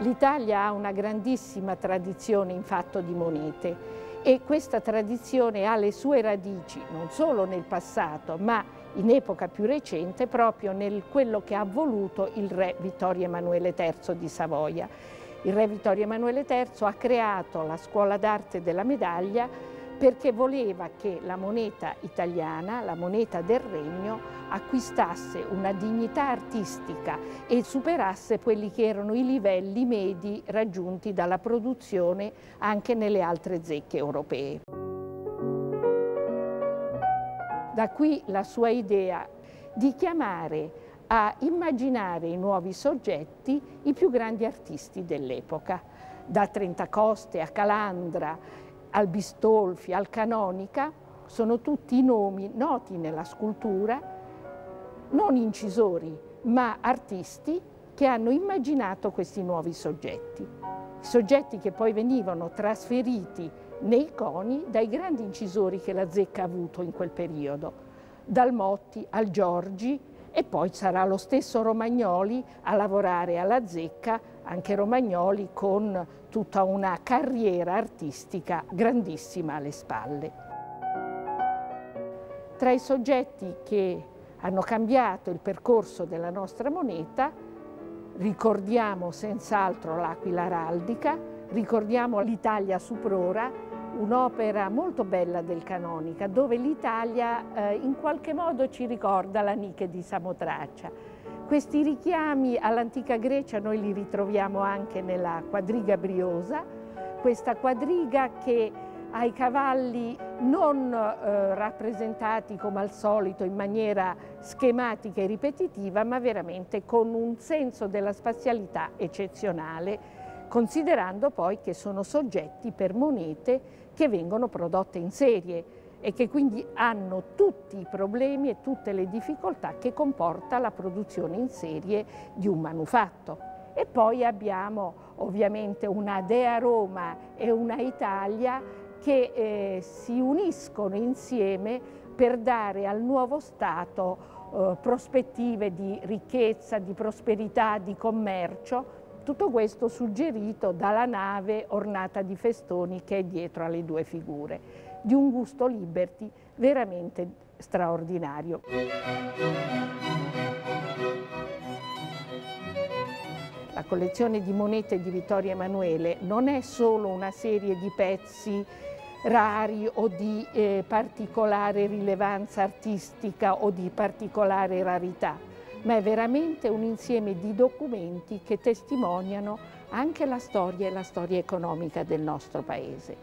L'Italia ha una grandissima tradizione in fatto di monete e questa tradizione ha le sue radici non solo nel passato ma in epoca più recente proprio nel quello che ha voluto il re Vittorio Emanuele III di Savoia. Il re Vittorio Emanuele III ha creato la scuola d'arte della medaglia perché voleva che la moneta italiana, la moneta del regno, acquistasse una dignità artistica e superasse quelli che erano i livelli medi raggiunti dalla produzione anche nelle altre zecche europee. Da qui la sua idea di chiamare a immaginare i nuovi soggetti i più grandi artisti dell'epoca, da Trentacoste a Calandra, al Bistolfi, al Canonica, sono tutti nomi noti nella scultura, non incisori, ma artisti che hanno immaginato questi nuovi soggetti. Soggetti che poi venivano trasferiti nei coni dai grandi incisori che la zecca ha avuto in quel periodo, dal Motti al Giorgi e poi sarà lo stesso Romagnoli a lavorare alla zecca, anche Romagnoli con tutta una carriera artistica grandissima alle spalle. Tra i soggetti che hanno cambiato il percorso della nostra moneta ricordiamo senz'altro l'Aquila Araldica, ricordiamo l'Italia Suprora, un'opera molto bella del Canonica, dove l'Italia eh, in qualche modo ci ricorda la Nike di Samotracia. Questi richiami all'antica Grecia noi li ritroviamo anche nella quadriga briosa, questa quadriga che ha i cavalli non eh, rappresentati come al solito in maniera schematica e ripetitiva, ma veramente con un senso della spazialità eccezionale, considerando poi che sono soggetti per monete che vengono prodotte in serie e che quindi hanno tutti i problemi e tutte le difficoltà che comporta la produzione in serie di un manufatto. E poi abbiamo ovviamente una Dea Roma e una Italia che eh, si uniscono insieme per dare al nuovo Stato eh, prospettive di ricchezza, di prosperità, di commercio, tutto questo suggerito dalla nave ornata di festoni che è dietro alle due figure, di un gusto Liberty veramente straordinario. La collezione di monete di Vittorio Emanuele non è solo una serie di pezzi rari o di eh, particolare rilevanza artistica o di particolare rarità, ma è veramente un insieme di documenti che testimoniano anche la storia e la storia economica del nostro Paese.